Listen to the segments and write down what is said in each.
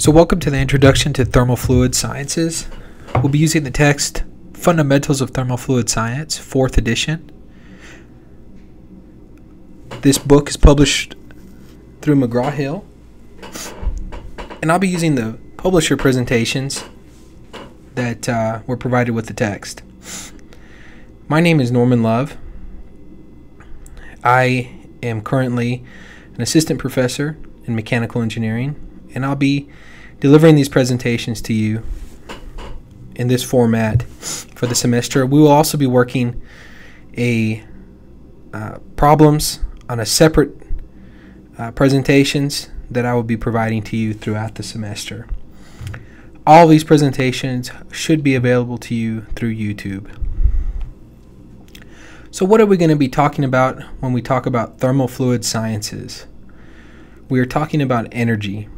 So, welcome to the introduction to thermal fluid sciences. We'll be using the text Fundamentals of Thermal Fluid Science, 4th edition. This book is published through McGraw Hill, and I'll be using the publisher presentations that uh, were provided with the text. My name is Norman Love. I am currently an assistant professor in mechanical engineering, and I'll be delivering these presentations to you in this format for the semester. We will also be working a uh, problems on a separate uh, presentations that I will be providing to you throughout the semester. All these presentations should be available to you through YouTube. So what are we going to be talking about when we talk about thermal fluid sciences? We are talking about energy.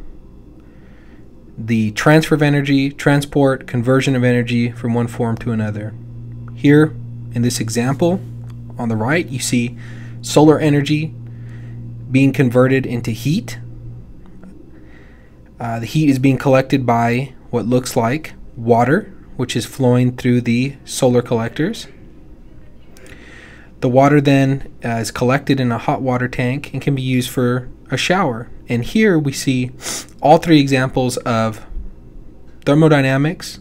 The transfer of energy, transport, conversion of energy from one form to another. Here in this example on the right you see solar energy being converted into heat. Uh, the heat is being collected by what looks like water, which is flowing through the solar collectors. The water then uh, is collected in a hot water tank and can be used for a shower. And here we see all three examples of thermodynamics,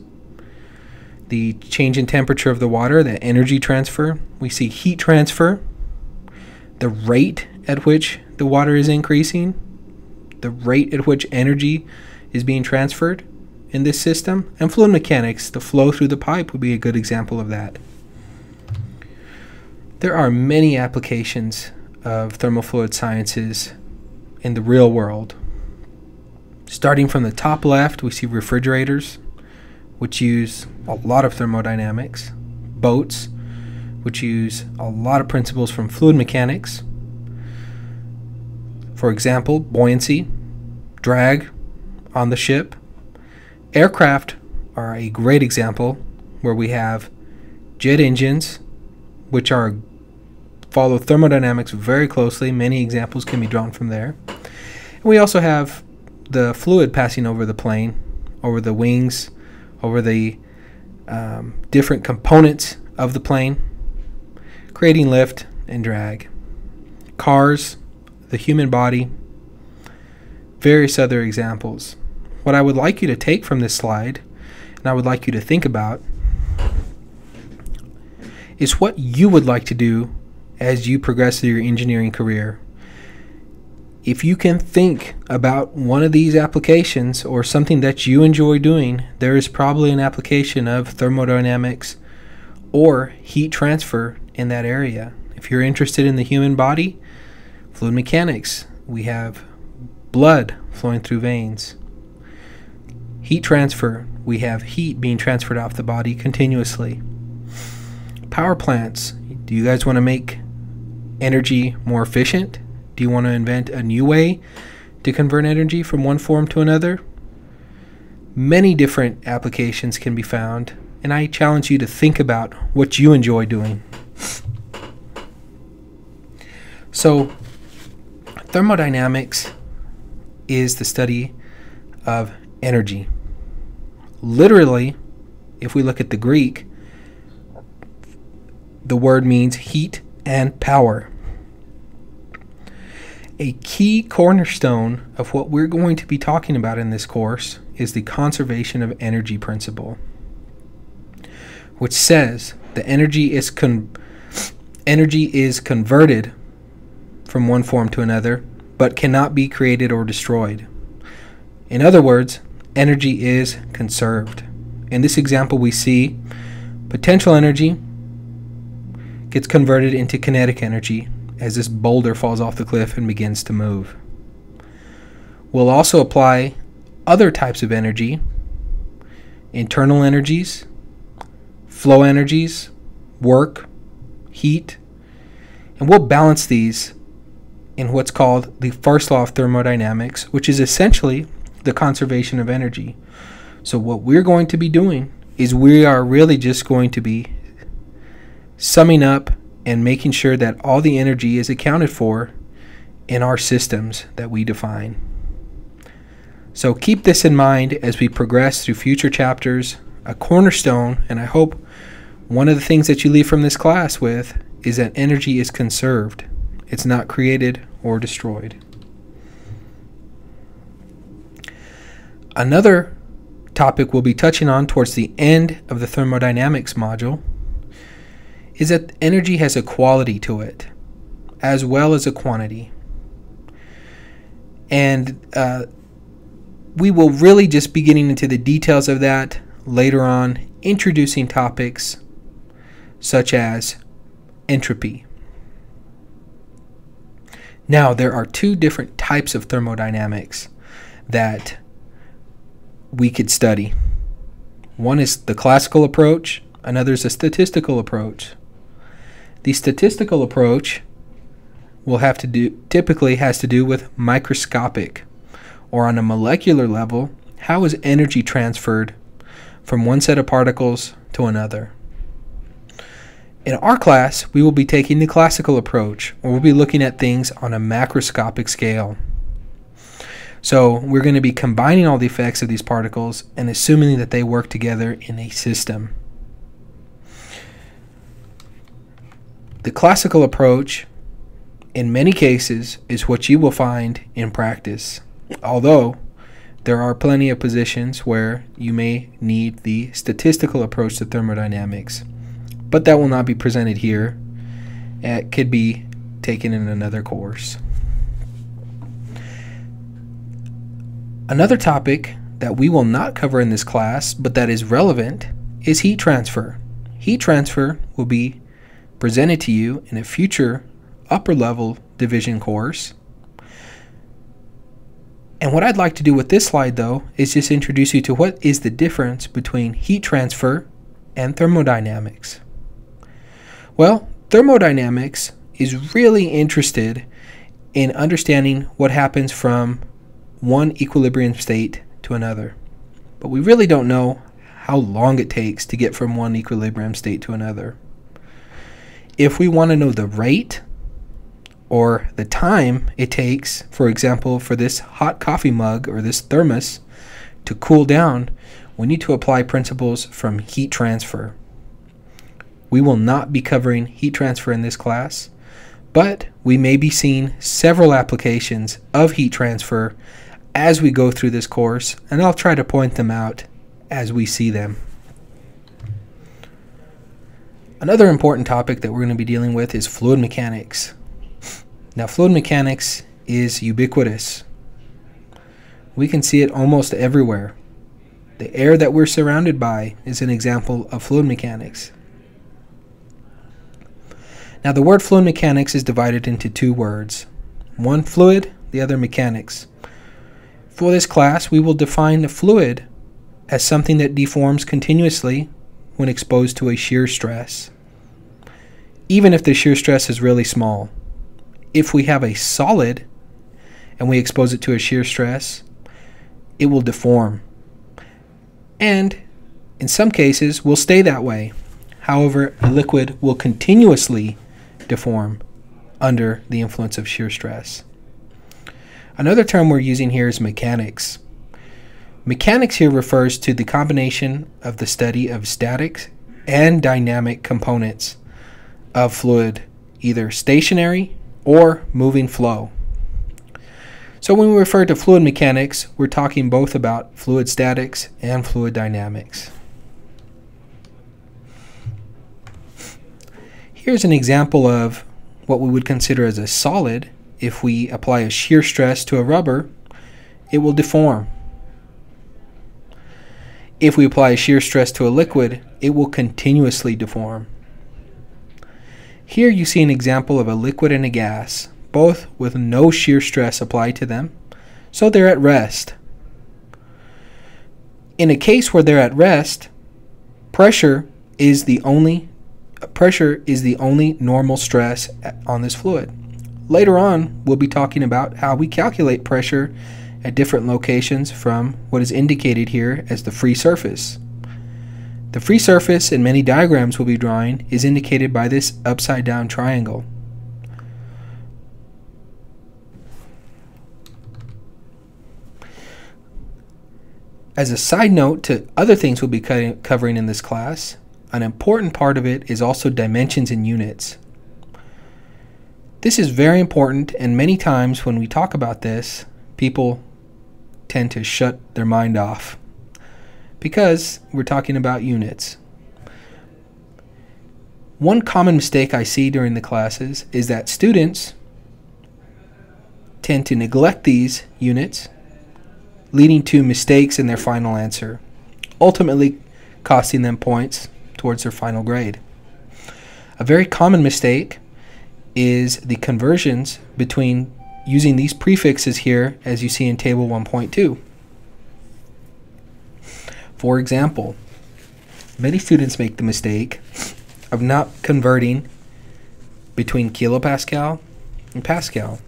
the change in temperature of the water, the energy transfer. We see heat transfer, the rate at which the water is increasing, the rate at which energy is being transferred in this system, and fluid mechanics, the flow through the pipe would be a good example of that. There are many applications of thermal fluid sciences in the real world. Starting from the top left, we see refrigerators, which use a lot of thermodynamics, boats, which use a lot of principles from fluid mechanics. For example, buoyancy, drag on the ship. Aircraft are a great example where we have jet engines, which are follow thermodynamics very closely. Many examples can be drawn from there. And we also have the fluid passing over the plane, over the wings, over the um, different components of the plane, creating lift and drag. Cars, the human body, various other examples. What I would like you to take from this slide, and I would like you to think about, is what you would like to do as you progress through your engineering career. If you can think about one of these applications or something that you enjoy doing, there is probably an application of thermodynamics or heat transfer in that area. If you're interested in the human body, fluid mechanics, we have blood flowing through veins. Heat transfer, we have heat being transferred off the body continuously. Power plants, do you guys want to make energy more efficient? Do you want to invent a new way to convert energy from one form to another? Many different applications can be found, and I challenge you to think about what you enjoy doing. So, thermodynamics is the study of energy. Literally, if we look at the Greek, the word means heat and power a key cornerstone of what we're going to be talking about in this course is the conservation of energy principle, which says the energy is energy is converted from one form to another, but cannot be created or destroyed. In other words, energy is conserved. In this example, we see potential energy gets converted into kinetic energy as this boulder falls off the cliff and begins to move. We'll also apply other types of energy internal energies, flow energies, work, heat, and we'll balance these in what's called the first law of thermodynamics, which is essentially the conservation of energy. So, what we're going to be doing is we are really just going to be summing up and making sure that all the energy is accounted for in our systems that we define. So keep this in mind as we progress through future chapters. A cornerstone, and I hope one of the things that you leave from this class with is that energy is conserved. It's not created or destroyed. Another topic we'll be touching on towards the end of the thermodynamics module is that energy has a quality to it as well as a quantity. And uh, we will really just be getting into the details of that later on, introducing topics such as entropy. Now, there are two different types of thermodynamics that we could study. One is the classical approach, another is a statistical approach. The statistical approach will have to do typically has to do with microscopic or on a molecular level, how is energy transferred from one set of particles to another? In our class, we will be taking the classical approach, or we'll be looking at things on a macroscopic scale. So we're going to be combining all the effects of these particles and assuming that they work together in a system. The classical approach, in many cases, is what you will find in practice. Although there are plenty of positions where you may need the statistical approach to thermodynamics, but that will not be presented here. It could be taken in another course. Another topic that we will not cover in this class, but that is relevant, is heat transfer. Heat transfer will be presented to you in a future upper level division course. And what I'd like to do with this slide though is just introduce you to what is the difference between heat transfer and thermodynamics. Well, thermodynamics is really interested in understanding what happens from one equilibrium state to another. But we really don't know how long it takes to get from one equilibrium state to another. If we want to know the rate or the time it takes, for example, for this hot coffee mug or this thermos to cool down, we need to apply principles from heat transfer. We will not be covering heat transfer in this class, but we may be seeing several applications of heat transfer as we go through this course, and I'll try to point them out as we see them. Another important topic that we're going to be dealing with is fluid mechanics. Now, fluid mechanics is ubiquitous. We can see it almost everywhere. The air that we're surrounded by is an example of fluid mechanics. Now, the word fluid mechanics is divided into two words one fluid, the other mechanics. For this class, we will define the fluid as something that deforms continuously when exposed to a shear stress, even if the shear stress is really small. If we have a solid and we expose it to a shear stress, it will deform. And in some cases, will stay that way. However, a liquid will continuously deform under the influence of shear stress. Another term we're using here is mechanics. Mechanics here refers to the combination of the study of static and dynamic components of fluid, either stationary or moving flow. So when we refer to fluid mechanics, we're talking both about fluid statics and fluid dynamics. Here's an example of what we would consider as a solid if we apply a shear stress to a rubber, it will deform. If we apply shear stress to a liquid, it will continuously deform. Here you see an example of a liquid and a gas, both with no shear stress applied to them, so they're at rest. In a case where they're at rest, pressure is the only pressure is the only normal stress on this fluid. Later on, we'll be talking about how we calculate pressure at different locations from what is indicated here as the free surface. The free surface in many diagrams we'll be drawing is indicated by this upside down triangle. As a side note to other things we'll be covering in this class, an important part of it is also dimensions and units. This is very important, and many times when we talk about this, people tend to shut their mind off because we're talking about units. One common mistake I see during the classes is that students tend to neglect these units leading to mistakes in their final answer, ultimately costing them points towards their final grade. A very common mistake is the conversions between using these prefixes here as you see in table 1.2. For example, many students make the mistake of not converting between kilopascal and pascal,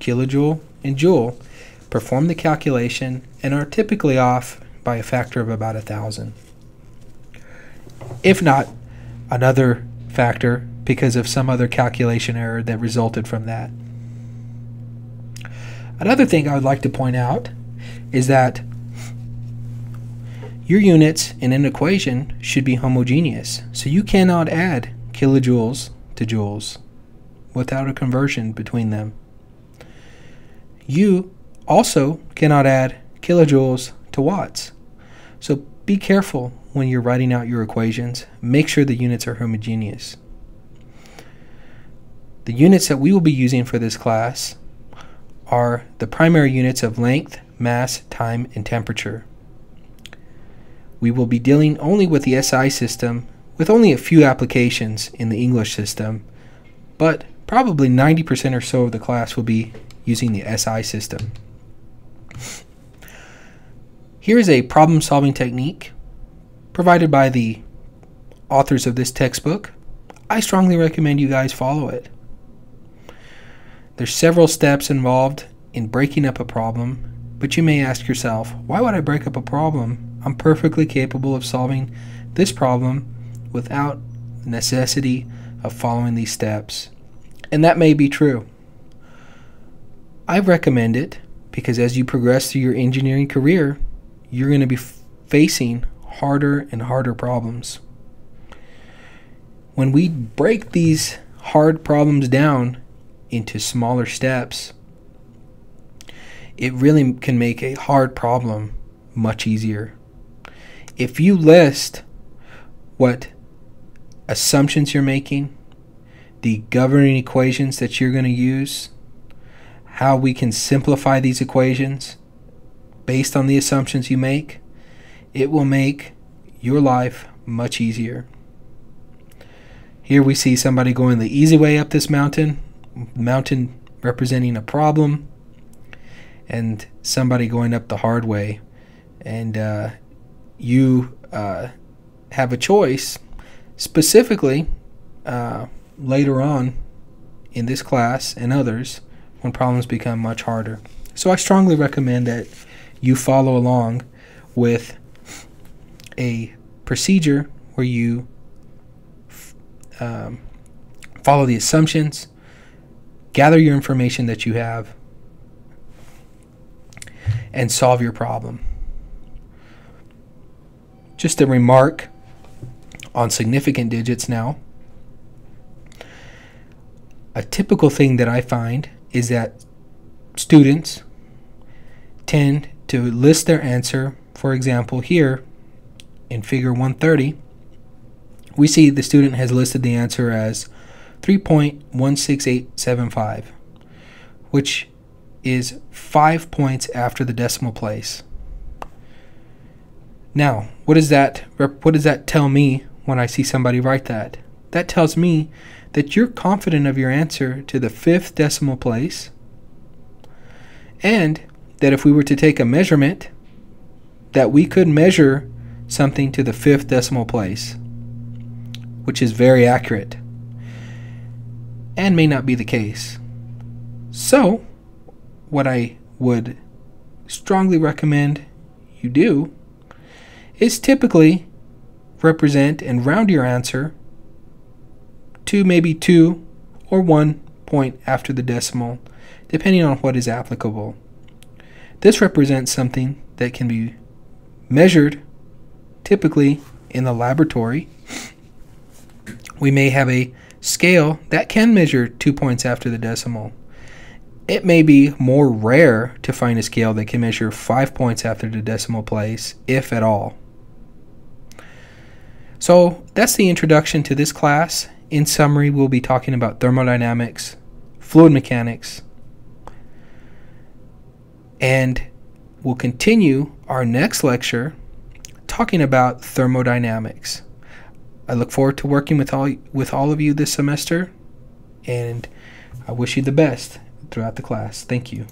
kilojoule and joule, perform the calculation, and are typically off by a factor of about a thousand. If not another factor because of some other calculation error that resulted from that. Another thing I would like to point out is that your units in an equation should be homogeneous. So you cannot add kilojoules to joules without a conversion between them. You also cannot add kilojoules to watts. So be careful when you're writing out your equations. Make sure the units are homogeneous. The units that we will be using for this class are the primary units of length, mass, time, and temperature. We will be dealing only with the SI system with only a few applications in the English system, but probably 90% or so of the class will be using the SI system. Here is a problem solving technique provided by the authors of this textbook. I strongly recommend you guys follow it. There's several steps involved in breaking up a problem, but you may ask yourself, why would I break up a problem? I'm perfectly capable of solving this problem without the necessity of following these steps. And that may be true. I recommend it because as you progress through your engineering career, you're going to be facing harder and harder problems. When we break these hard problems down into smaller steps, it really can make a hard problem much easier. If you list what assumptions you're making, the governing equations that you're going to use, how we can simplify these equations, based on the assumptions you make, it will make your life much easier. Here we see somebody going the easy way up this mountain, mountain representing a problem, and somebody going up the hard way. And uh, you uh, have a choice, specifically uh, later on in this class and others, when problems become much harder. So I strongly recommend that you follow along with a procedure where you um, follow the assumptions, gather your information that you have, and solve your problem. Just a remark on significant digits now. A typical thing that I find is that students tend to list their answer. For example, here in figure 130, we see the student has listed the answer as 3.16875, which is 5 points after the decimal place. Now, what does that what does that tell me when I see somebody write that? That tells me that you're confident of your answer to the fifth decimal place and that if we were to take a measurement, that we could measure something to the fifth decimal place, which is very accurate and may not be the case. So, what I would strongly recommend you do is typically represent and round your answer to maybe two or one point after the decimal, depending on what is applicable. This represents something that can be measured typically in the laboratory. We may have a scale that can measure two points after the decimal. It may be more rare to find a scale that can measure five points after the decimal place, if at all. So that's the introduction to this class. In summary, we'll be talking about thermodynamics, fluid mechanics, and we'll continue our next lecture talking about thermodynamics. I look forward to working with all with all of you this semester and I wish you the best throughout the class. Thank you.